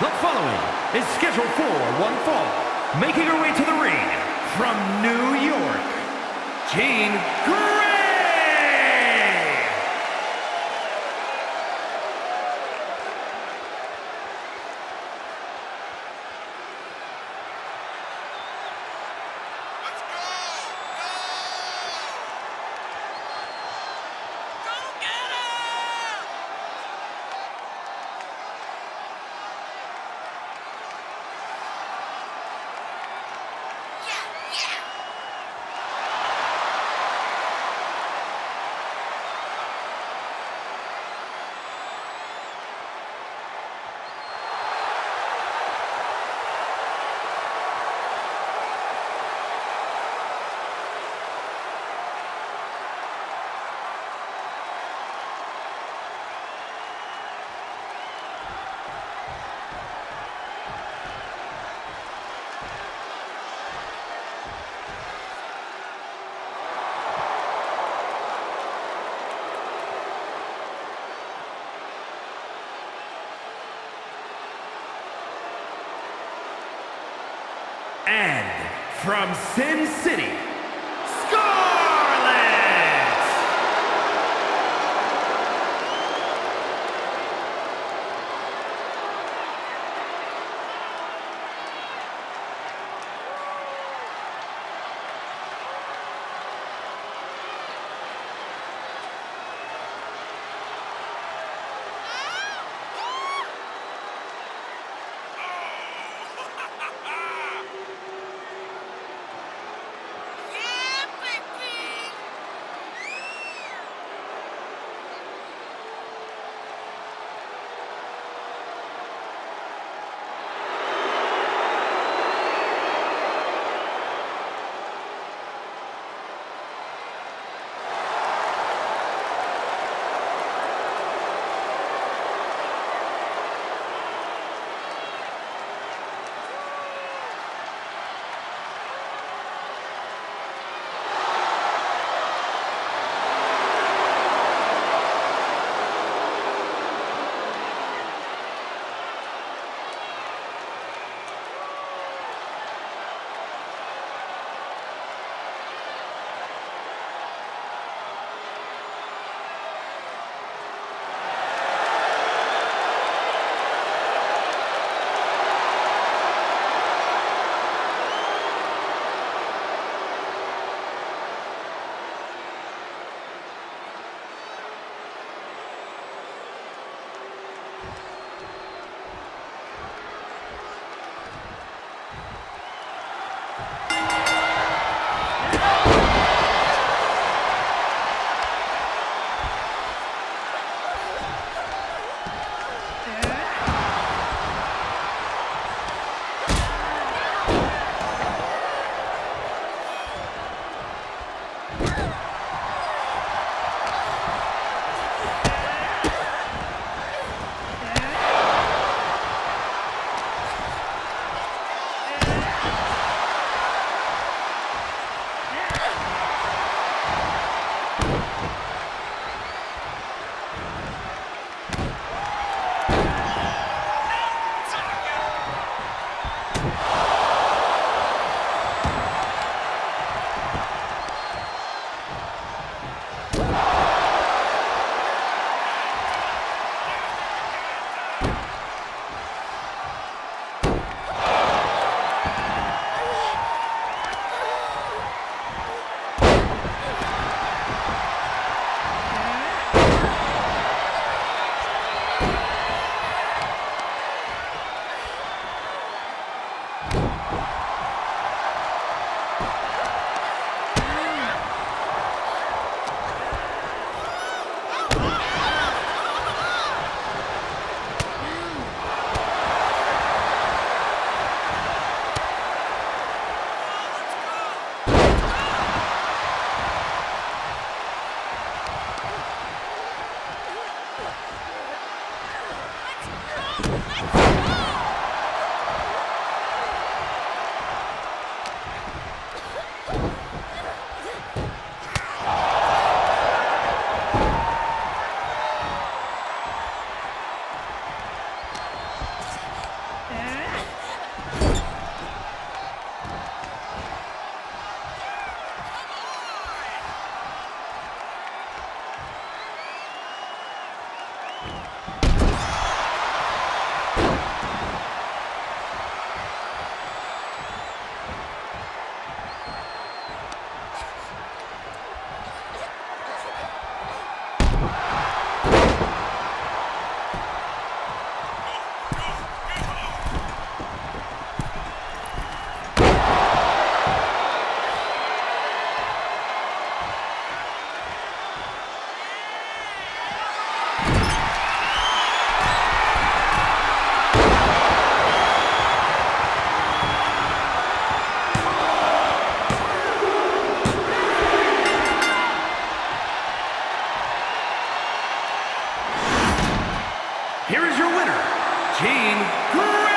The following is scheduled for one fall, making her way to the ring from New York, Jean Grey! From Sin City, Here is your winner, Jean Grey.